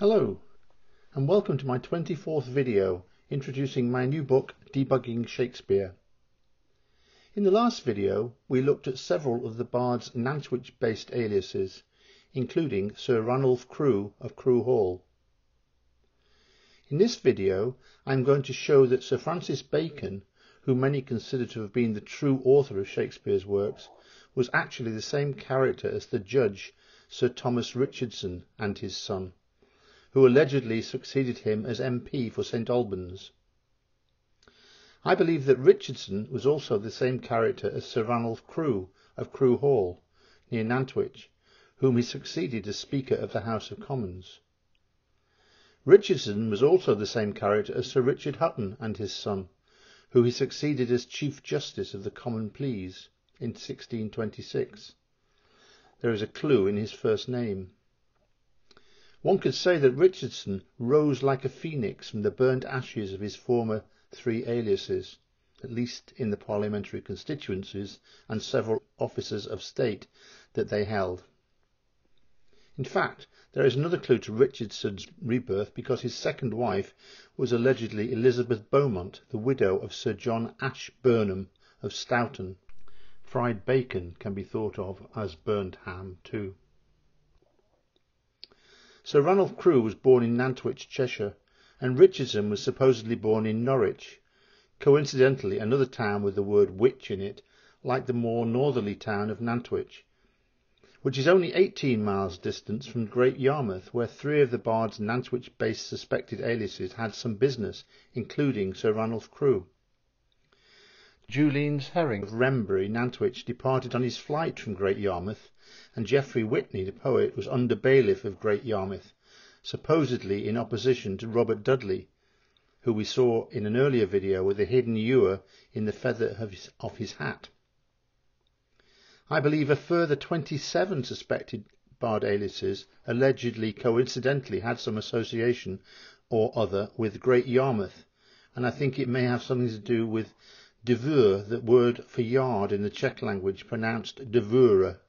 Hello and welcome to my 24th video introducing my new book Debugging Shakespeare. In the last video we looked at several of the bard's Nantwich based aliases including Sir Ranulph Crewe of Crewe Hall. In this video I am going to show that Sir Francis Bacon, who many consider to have been the true author of Shakespeare's works, was actually the same character as the judge Sir Thomas Richardson and his son who allegedly succeeded him as MP for St Albans. I believe that Richardson was also the same character as Sir Ranulph Crewe of Crewe Hall, near Nantwich, whom he succeeded as Speaker of the House of Commons. Richardson was also the same character as Sir Richard Hutton and his son, who he succeeded as Chief Justice of the Common Pleas in 1626. There is a clue in his first name. One could say that Richardson rose like a phoenix from the burnt ashes of his former three aliases, at least in the parliamentary constituencies and several offices of state that they held. In fact, there is another clue to Richardson's rebirth because his second wife was allegedly Elizabeth Beaumont, the widow of Sir John Ashburnham of Stoughton. Fried bacon can be thought of as burnt ham too. Sir Ranulph Crewe was born in Nantwich, Cheshire, and Richardson was supposedly born in Norwich, coincidentally another town with the word witch in it, like the more northerly town of Nantwich, which is only 18 miles distant from Great Yarmouth, where three of the bard's Nantwich-based suspected aliases had some business, including Sir Ranulph Crewe. Julines Herring of Wrenbury, Nantwich, departed on his flight from Great Yarmouth and Geoffrey Whitney, the poet, was under bailiff of Great Yarmouth, supposedly in opposition to Robert Dudley, who we saw in an earlier video with a hidden ewer in the feather of his, of his hat. I believe a further 27 suspected bard aliases allegedly coincidentally had some association or other with Great Yarmouth, and I think it may have something to do with devur, the word for yard in the Czech language pronounced devura.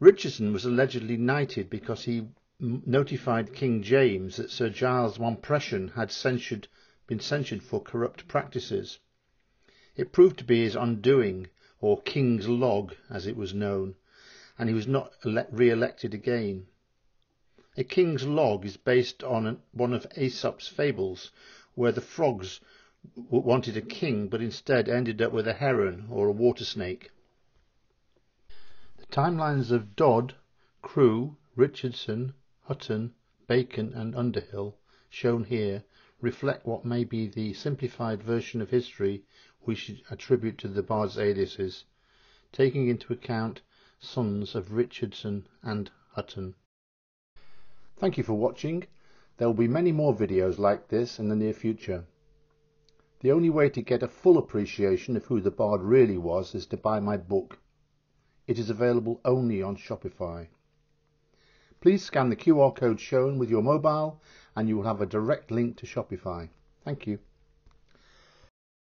Richardson was allegedly knighted because he notified King James that Sir Giles Mompesson had censured, been censured for corrupt practices. It proved to be his undoing, or King's Log as it was known, and he was not re-elected again. A King's Log is based on one of Aesop's fables, where the frogs wanted a king but instead ended up with a heron or a water snake. The timelines of Dodd, Crewe, Richardson, Hutton, Bacon and Underhill, shown here, reflect what may be the simplified version of history we should attribute to the bard's aliases, taking into account sons of Richardson and Hutton. Thank you for watching. There will be many more videos like this in the near future. The only way to get a full appreciation of who the bard really was is to buy my book. It is available only on Shopify. Please scan the QR code shown with your mobile and you will have a direct link to Shopify. Thank you.